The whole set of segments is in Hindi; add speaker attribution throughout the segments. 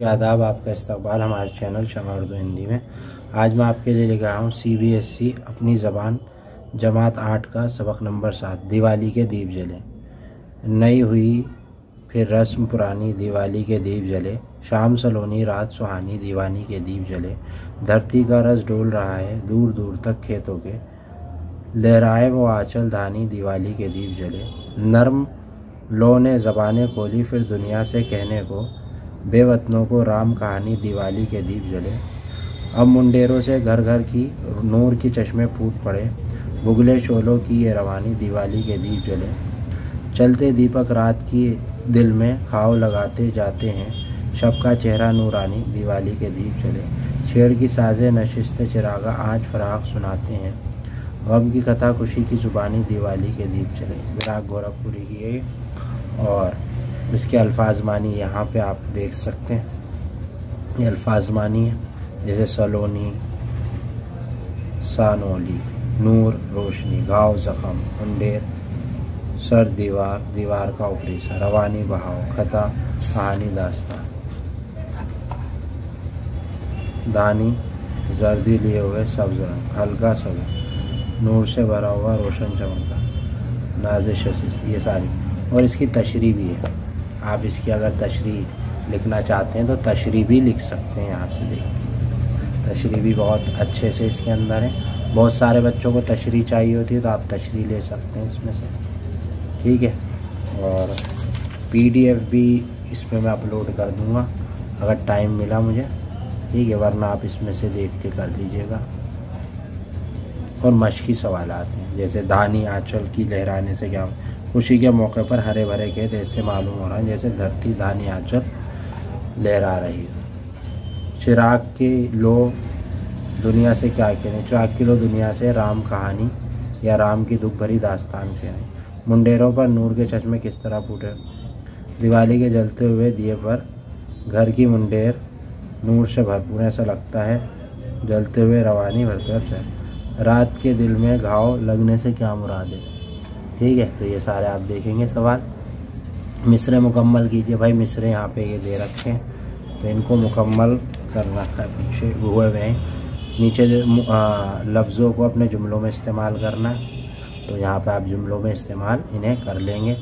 Speaker 1: आदाब, आपका इस्तकबाल हमारे चैनल शमा उर्दू हिंदी में। आज मैं आपके लिए लेकर आया हूँ सी बी एस सी अपनी ज़बान, जमात आठ का सबक नंबर सात, दिवाली के दीप जले। नई हुई फिर रस्म पुरानी दिवाली के दीप जले। शाम सलोनी, रात सुहानी, दीवानी के दीप जले। धरती का रस डोल रहा है दूर दूर तक खेतों के। लहराए वो आंचल धानी, दिवाली के दीप जले। नर्म लो ने ज़बानें खोली फिर दुनिया से कहने को। बेवतनों को राम कहानी दिवाली के दीप जले। अब मुंडेरों से घर घर की नूर की चश्मे फूट पड़े। बुगले शोलों की ये रवानी दिवाली के दीप जले। चलते दीपक रात की दिल में खाव लगाते जाते हैं। शब का चेहरा नूरानी दिवाली के दीप चले शेर की साजे नशिस्त चिरागा आज फराग सुनाते हैं। गम की कथा खुशी की जुबानी दिवाली के दीप चले विराग गोरखपुरी की और इसके अल्फाज मानी यहाँ पे आप देख सकते हैं। ये अल्फाज मानी है, जैसे सलोनी, सानोली, नूर, रोशनी, घाव, जख्म अंडेर सर, दीवार दीवार का ऊपरी सा रवानी, बहाव, खता कहानी दास्तान। दानी, जर्दी लिए हुए सब्ज रंग हल्का सब्ज, नूर से भरा हुआ रोशन चमकता, नाजिश ये सारी। और इसकी तशरी भी है। आप इसकी अगर तशरी लिखना चाहते हैं तो तशरी भी लिख सकते हैं यहाँ से देखिए तशरी भी बहुत अच्छे से इसके अंदर है। बहुत सारे बच्चों को तशरी चाहिए होती है तो आप तशरी ले सकते हैं इसमें से। ठीक है? और पीडीएफ भी इसमें मैं अपलोड कर दूँगा, अगर टाइम मिला मुझे। ठीक है? वरना आप इसमें से देख के कर लीजिएगा। और मशकी सवाल हैं। जैसे धानी आँचल की लहराने से क्या खुशी के मौके पर हरे भरे खेत ऐसे मालूम हो रहा है जैसे धरती धानी आँचल लहरा रही हो। चिराग की लो दुनिया से क्या कहने चिराग की लो दुनिया से राम कहानी या राम की दुख भरी दास्तान कहने मुंडेरों पर नूर के चश्मे किस तरह फूटे? दिवाली के जलते हुए दिए पर घर की मुंडेर नूर से भरपूर ऐसा लगता है जलते हुए रवानी भरकर रात के दिल में घाव लगने से क्या मुराद है? ठीक है तो ये सारे आप देखेंगे सवाल। मिसरे मुकम्मल कीजिए भाई, मिसरे यहाँ पे ये दे रखे हैं तो इनको मुकम्मल करना है पीछे हुए हुए हैं। नीचे लफ्ज़ों को अपने जुमलों में इस्तेमाल करना है तो यहाँ पे आप जुमलों में इस्तेमाल इन्हें कर लेंगे।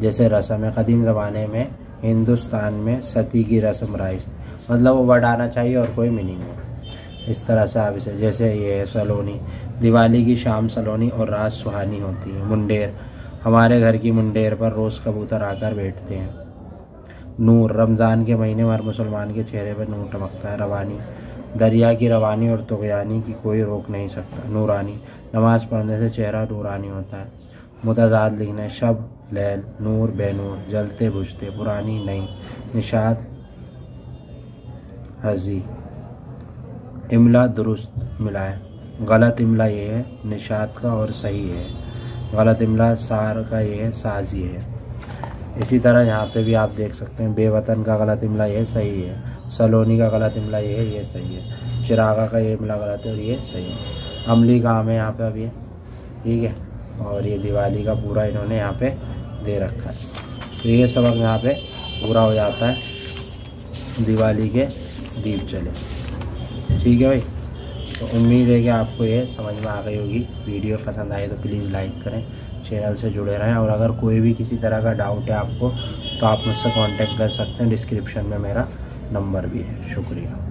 Speaker 1: जैसे रस्म कदीम ज़माने में, हिंदुस्तान में सती की रस्म राइज मतलब वो वर्ड आना चाहिए और कोई मीनिंग हो इस तरह से आप इसे, जैसे ये है सलोनी, दिवाली की शाम सलोनी और रात सुहानी होती है। मुंडेर, हमारे घर की मुंडेर पर रोज़ कबूतर आकर बैठते हैं। नूर, रमज़ान के महीने में हर मुसलमान के चेहरे पर नूर टमकता है। रवानी, दरिया की रवानी और तुगयानी की कोई रोक नहीं सकता। नूरानी, नमाज़ पढ़ने से चेहरा नूरानी होता है। मुतजाद लिखना, शब, लैल, नूर, बेनूर, जलते बुझते, पुरानी नई निशात हजी। इमला दुरुस्त मिला है। गलत इमला ये है निशात का और सही है। गलत इमला सार का ये है, साजी है। इसी तरह यहाँ पे भी आप देख सकते हैं, बेवतन का गलत इमला ये सही है, सलोनी का गलत इमला ये है, ये सही है। चिरागा का ये इमला गलत है और ये सही है। अमली का है यहाँ पे अभी, ठीक है? और ये दिवाली का पूरा इन्होंने यहाँ पे दे रखा है। तो ये सबक यहाँ पे पूरा हो जाता है। दिवाली के दीप चले ठीक है भाई? तो उम्मीद है कि आपको ये समझ में आ गई होगी। वीडियो पसंद आए तो प्लीज़ लाइक करें चैनल से जुड़े रहें और अगर कोई भी किसी तरह का डाउट है आपको तो आप मुझसे कांटेक्ट कर सकते हैं। डिस्क्रिप्शन में मेरा नंबर भी है। शुक्रिया।